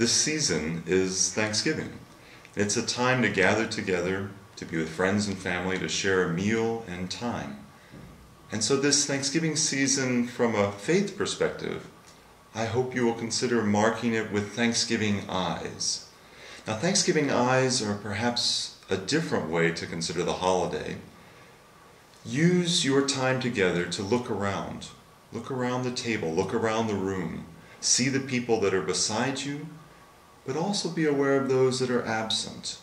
This season is Thanksgiving. It's a time to gather together, to be with friends and family, to share a meal and time. And so, this Thanksgiving season, from a faith perspective, I hope you will consider marking it with Thanksgiving eyes. Now, Thanksgiving eyes are perhaps a different way to consider the holiday. Use your time together to look around. Look around the table, look around the room. See the people that are beside you, but also be aware of those that are absent.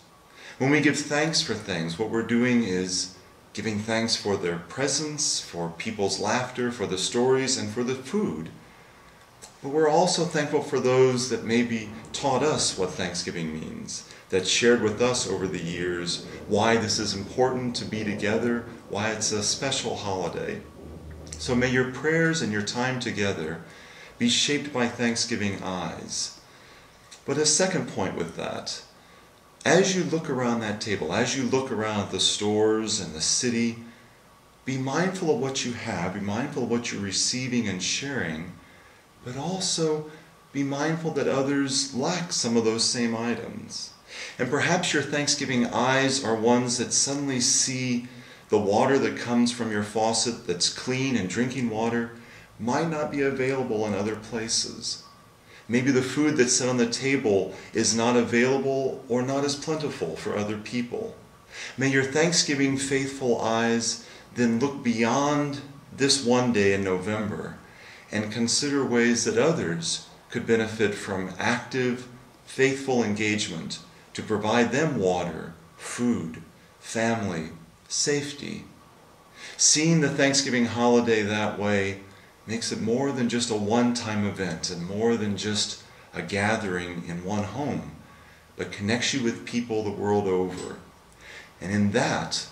When we give thanks for things, what we're doing is giving thanks for their presence, for people's laughter, for the stories, and for the food. But we're also thankful for those that maybe taught us what Thanksgiving means, that shared with us over the years why this is important to be together, why it's a special holiday. So may your prayers and your time together be shaped by Thanksgiving eyes. But a second point with that, as you look around that table, as you look around the stores and the city, be mindful of what you have, be mindful of what you're receiving and sharing, but also be mindful that others lack some of those same items. And perhaps your Thanksgiving eyes are ones that suddenly see the water that comes from your faucet that's clean and drinking water might not be available in other places. Maybe the food that's set on the table is not available or not as plentiful for other people. May your Thanksgiving faithful eyes then look beyond this one day in November and consider ways that others could benefit from active, faithful engagement to provide them water, food, family, safety. Seeing the Thanksgiving holiday that way makes it more than just a one time event and more than just a gathering in one home, but connects you with people the world over. And in that,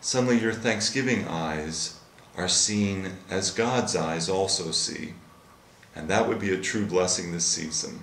suddenly your Thanksgiving eyes are seen as God's eyes also see. And that would be a true blessing this season.